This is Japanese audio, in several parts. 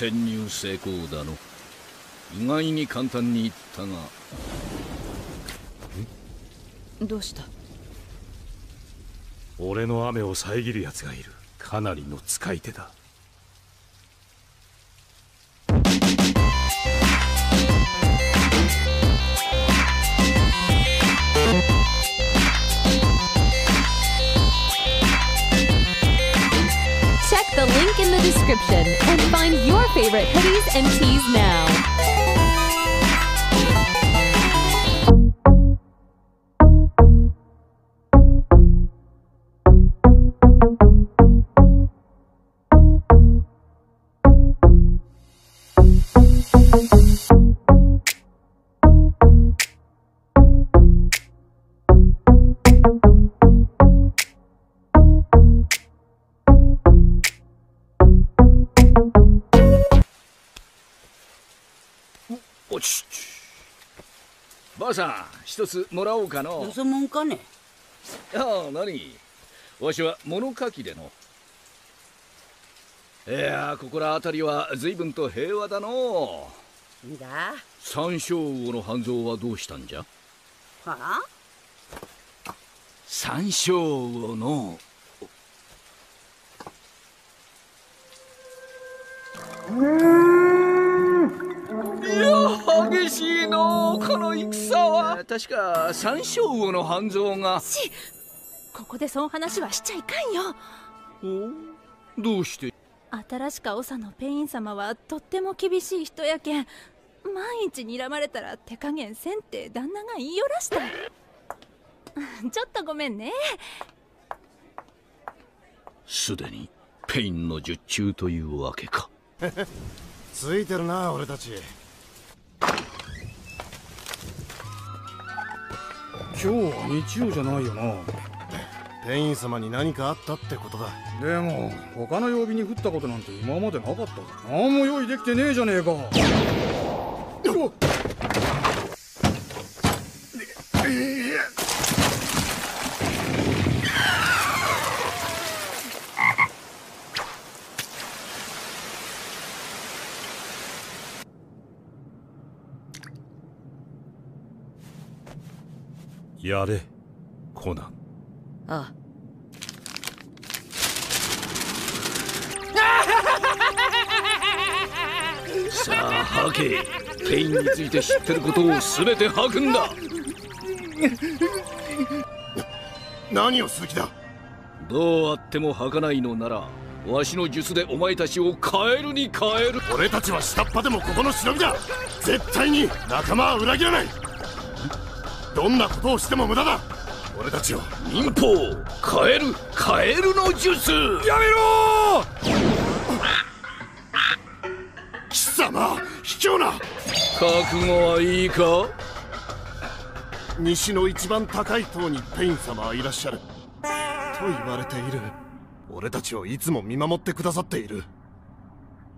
潜入成功だの意外に簡単に言ったが。どうした？俺の雨を遮る奴がいる。かなりの使い手だ description and find your favorite hoodies and tees now. ばあさん一つもらおうかの。よそもんかね？ああ何？わしは物書きでの。いやここら辺りは随分と平和だの。んだ。三将魚の半蔵はどうしたんじゃ？はあ？三将魚の。いや激しいのこの戦は。確か山椒魚の半蔵が。しここでその話はしちゃいかんよ。おどうして？新しか長のペイン様はとっても厳しい人やけん。万一睨まれたら手加減せんって旦那が言いよらした ちょっとごめんね。すでにペインの術中というわけか。ついてるな俺たち今日は日曜じゃないよな。ペイン様に何かあったってことだ。でも他の曜日に降ったことなんて今までなかったぞ何も用意できてねえじゃねえかうっやれコナン。あ さあ吐けペインについて知ってることを全て吐くんだ。何をする気だ？どうあっても吐かないのならわしの術でお前たちをカエルに変える。俺たちは下っ端でもここの忍びだ。絶対に仲間は裏切らないどんなことをしても無駄だ。俺たちを忍法カエルカエルの術。やめろ貴様卑怯な。覚悟はいいか？西の一番高い塔にペイン様はいらっしゃる。と言われている。俺たちをいつも見守ってくださっている。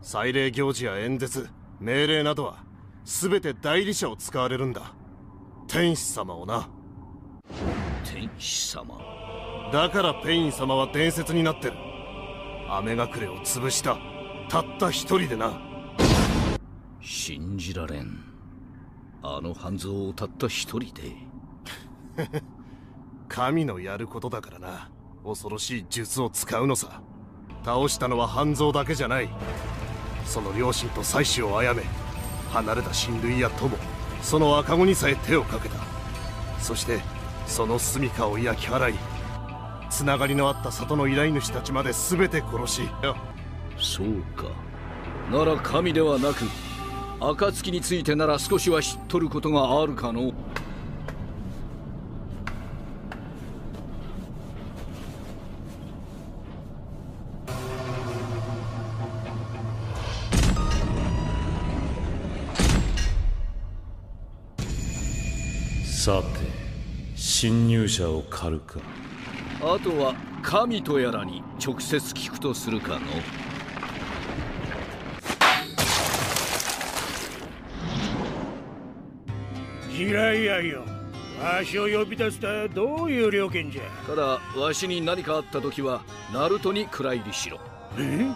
祭礼行事や演説命令などは全て代理者を使われるんだ天使様をな。天使様？だからペイン様は伝説になってる。雨隠れを潰したたった一人でな。信じられん。あの半蔵をたった一人で。神のやることだからな。恐ろしい術を使うのさ。倒したのは半蔵だけじゃない。その両親と妻子を殺め離れた親類や友その赤子にさえ手をかけた。そしてその住処を焼き払いつながりのあった里の依頼主たちまで全て殺し。そうか。なら神ではなく暁についてなら少しは知っとることがあるかの。さて侵入者を狩るか。あとは神とやらに直接聞くとするかの。平井やよ。わしを呼び出すとはどういう了見じゃ？ただわしに何かあった時はナルトに暗入りしろ。え？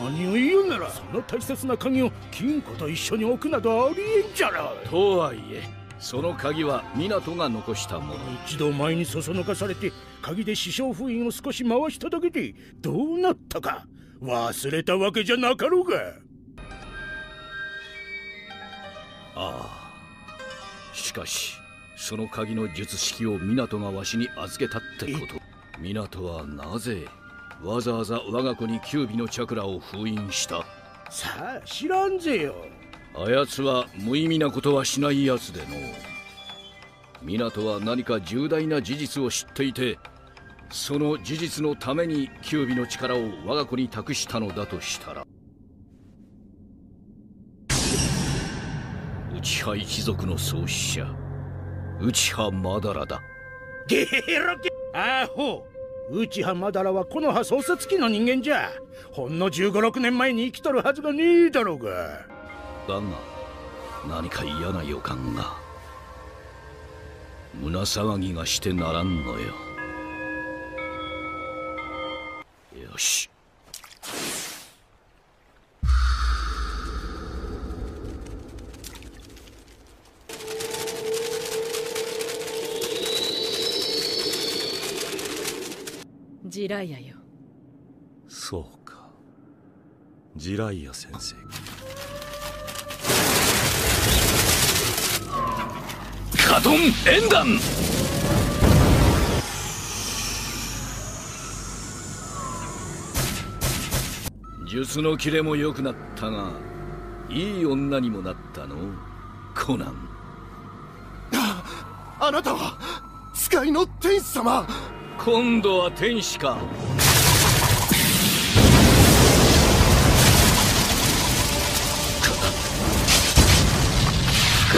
何を言うならその大切な鍵を金庫と一緒に置くなどありえんじゃろとはいえその鍵は湊が残したもの。一度前にそそのかされて鍵で師匠封印を少し回しただけでどうなったか忘れたわけじゃなかろうが。ああしかしその鍵の術式を湊がわしに預けたってこと。湊はなぜわざわざ我が子に九尾のチャクラを封印した？さあ知らんぜよあやつは無意味なことはしないやつでの湊は何か重大な事実を知っていてその事実のために九尾の力を我が子に託したのだとしたら。内派一族の創始者内派マダラだ。ゲロゲアホ。内派マダラはこの葉創設期の人間じゃ。ほんの1 5 6年前に生きとるはずがねえだろうが。だが何か嫌な予感が。胸騒ぎがしてならんのよ。よし。ジライアよ。そうか。ジライア先生カドン演弾術のキレも良くなったがいい女にもなったの？コナン。あなたは使いの天使様。今度は天使か。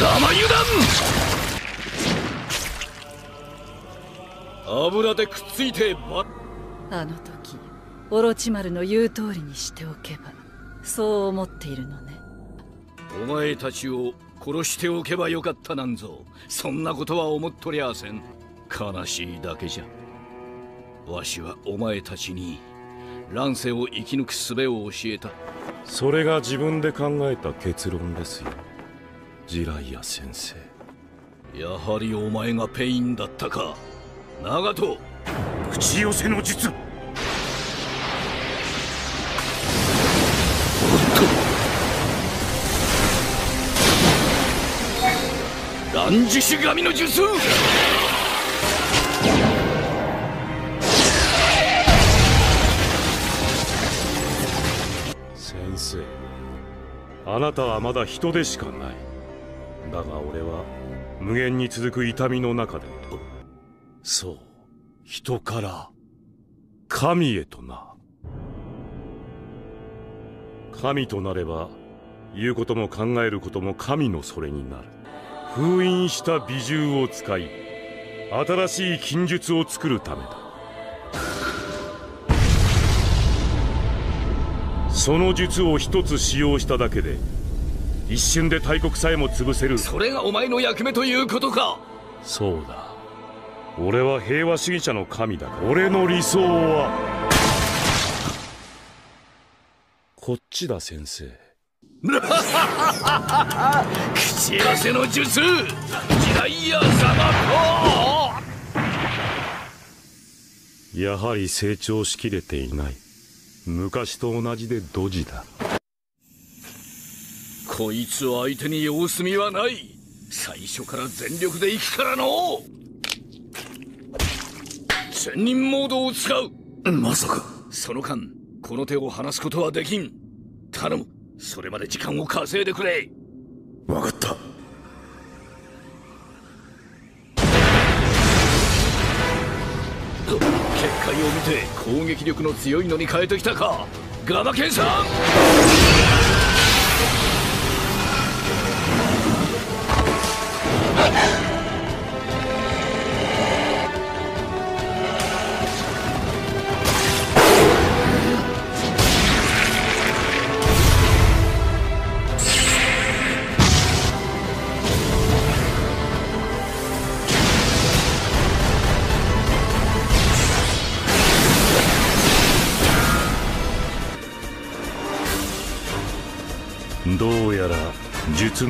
ガマ油弾油でくっついてばあの時オロチマルの言う通りにしておけばそう思っているのね。お前たちを殺しておけばよかったなんぞ。そんなことは思っとりゃあせん。悲しいだけじゃ。わしはお前たちに乱世を生き抜く術を教えた。それが自分で考えた結論ですよ。ジライア先生。やはりお前がペインだったか長門口寄せの術。乱獅子神の術。先生あなたはまだ人でしかない。だが俺は無限に続く痛みの中で。そう。人から神へとな。神となれば言うことも考えることも神のそれになる。封印した美獣を使い新しい禁術を作るためだ。その術を一つ使用しただけで一瞬で大国さえも潰せる。それがお前の役目ということか。そうだ俺は平和主義者の神だ俺の理想は。こっちだ先生。口寄せの術。ジライア様とやはり成長しきれていない。昔と同じでドジだ。こいつを相手に様子見はない。最初から全力で行くからの千人モードを使う。まさか。その間この手を離すことはできん。頼む。それまで時間を稼いでくれ。分かった。結界を見て攻撃力の強いのに変えてきたか。ガマケンさん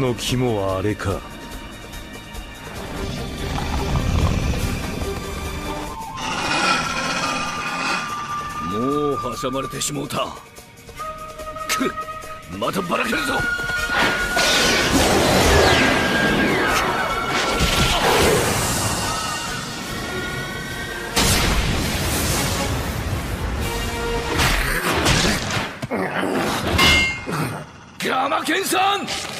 の肝はあれか。もう挟まれてしもうた。くっまたばらけるぞ。ガマケンさん！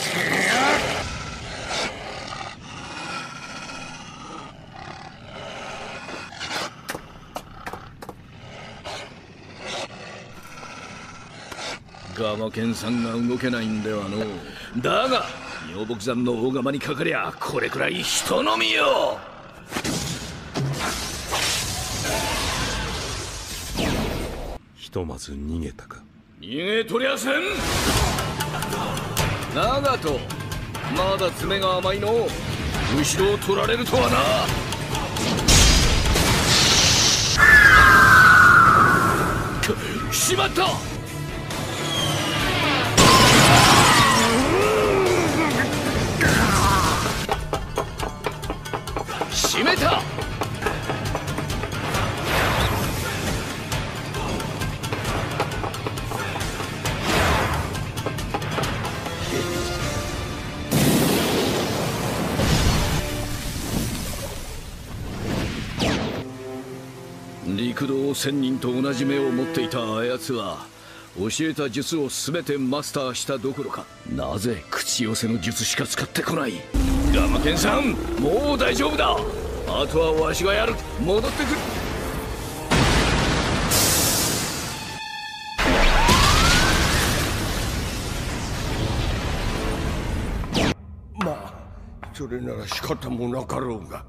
ガマケンさんが動けないんではのう。だが妙木山の大釜にかかりゃこれくらい人のみよ。ひとまず逃げたか。逃げとりゃせん長門まだ爪が甘いの後ろを取られるとはな。しまった！陸道仙人と同じ目を持っていたあやつは教えた術を全てマスターしたどころか。なぜ口寄せの術しか使ってこない？ガマケンさんもう大丈夫だ。あとはわしがやる。戻ってくる。まあそれなら仕方もなかろうが。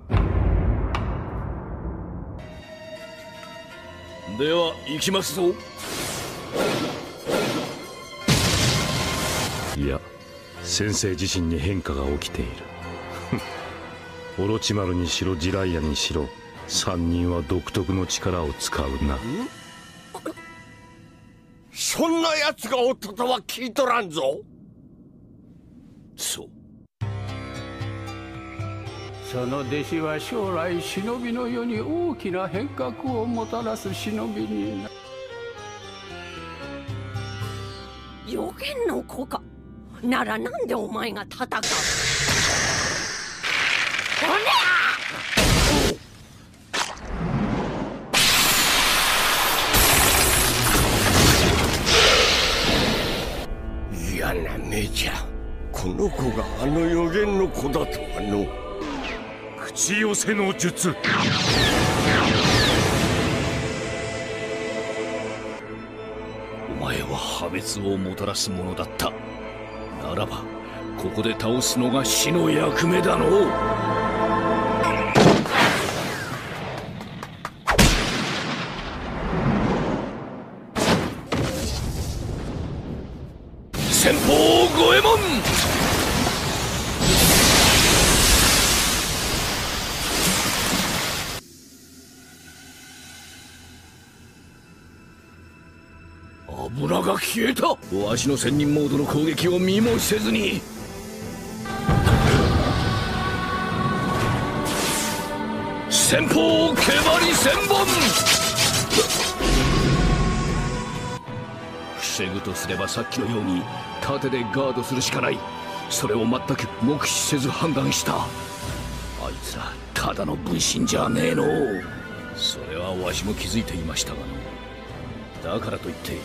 では行きますぞ。いや先生自身に変化が起きている。オロチマルにしろジライアにしろ三人は独特の力を使うな。そんな奴がおったとは聞いとらんぞ。そうその弟子は将来忍びの世に大きな変革をもたらす忍びにな予言の子か。ならなんでお前が戦う？おね嫌な目じゃ。この子があの予言の子だとはの口寄せの術。お前は破滅をもたらすものだった。ならばここで倒すのが死の役目だのう。先方五右衛門消えた。わしの仙人モードの攻撃を見もせずに。先方毛張り千本。防ぐとすればさっきのように盾でガードするしかない。それを全く目視せず判断した。あいつらただの分身じゃねえの。それはわしも気づいていましたがの。だからといって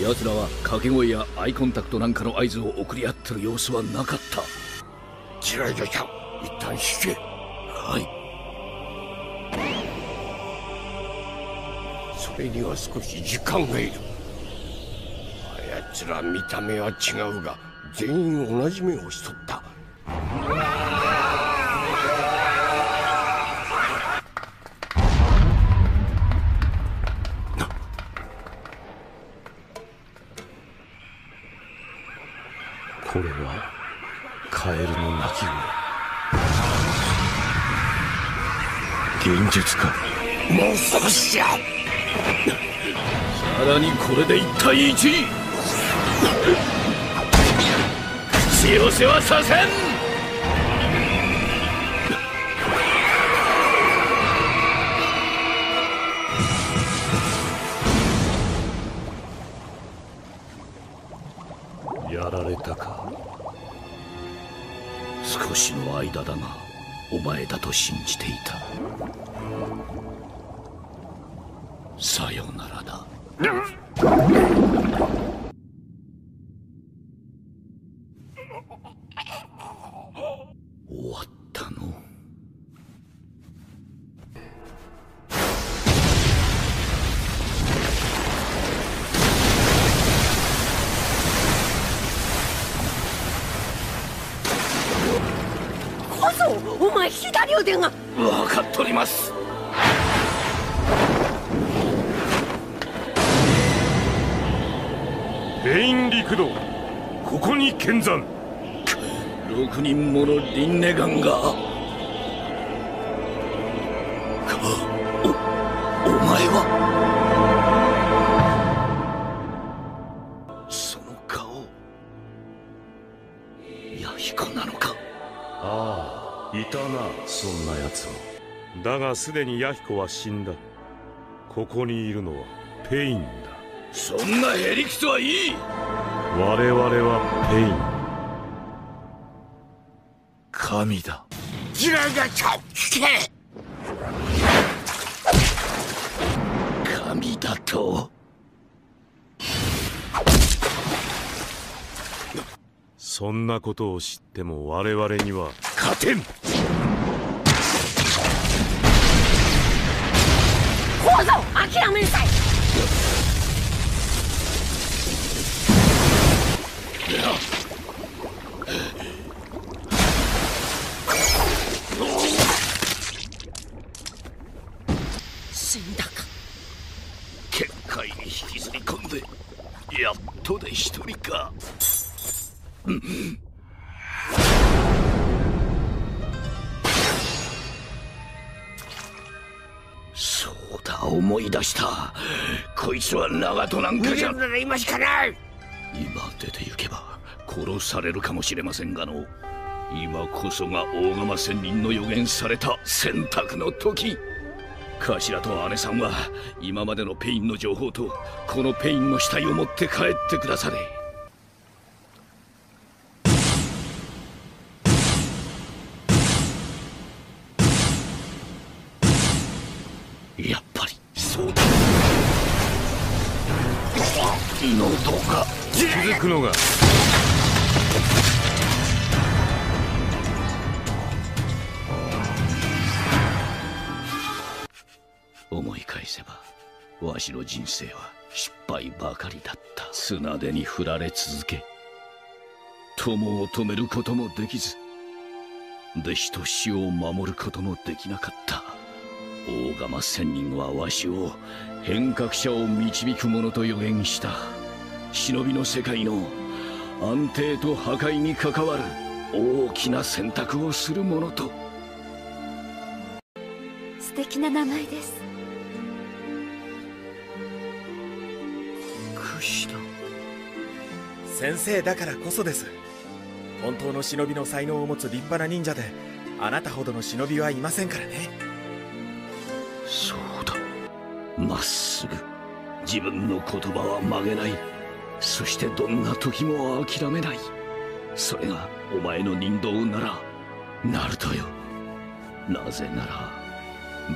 奴らは掛け声やアイコンタクトなんかの合図を送り合ってる様子はなかった。チライドちゃん一旦引け。はい。それには少し時間がいる。あやつら見た目は違うが全員同じ目をしとったこれはカエルの鳴き声。現実か。もう少しじゃさらにこれで1対 1! 口寄せはさせんしの間だがお前だと信じていた。さよならだ。ペイン六道ここに見参6人もの輪廻眼がかおお前はその顔弥彦なのかああいたなそんな奴もだがすでに弥彦は死んだここにいるのはペインだそんなへりくつはいい。我々はペイン。神だ。ジラがちょ聞け。神だと。そんなことを知っても我々には勝てん。小僧諦めなさい死んだか結界に引きずり込んでやっとで一人かうんそうだ思い出した。こいつは長門なんかじゃ。なら今しかない。今出て行けば殺されるかもしれませんがの。今こそが大ガマ仙人の予言された選択の時。頭と姉さんは今までのペインの情報とこのペインの死体を持って帰ってくだされやっぱりそうだ。喉が気づくのが。思い返せばわしの人生は失敗ばかりだった。砂手に振られ続け。友を止めることもできず弟子と死を守ることもできなかった大釜仙人はわしを変革者を導く者と予言した。忍びの世界の安定と破壊に関わる大きな選択をする者と。素敵な名前です。櫛田先生だからこそです。本当の忍びの才能を持つ立派な忍者であなたほどの忍びはいませんからねまっすぐ。自分の言葉は曲げない。そしてどんな時も諦めない。それがお前の人道ならナルトよ。なぜなら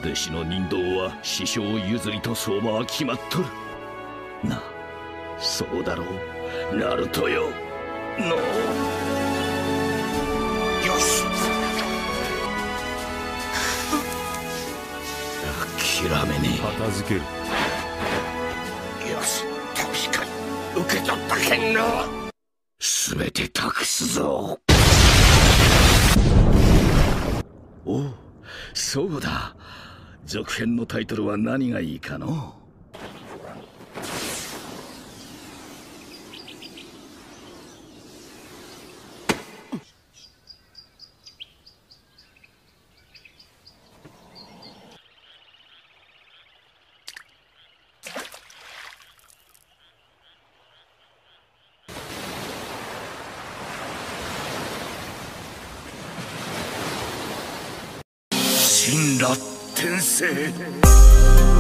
弟子の人道は師匠譲りと相場は決まっとる。なそうだろう。ナルトよ。のよ諦めねえ。片付ける。よし確かに受け取った剣の全て託すぞ。おうそうだ。続編のタイトルは何がいいかの？vencer.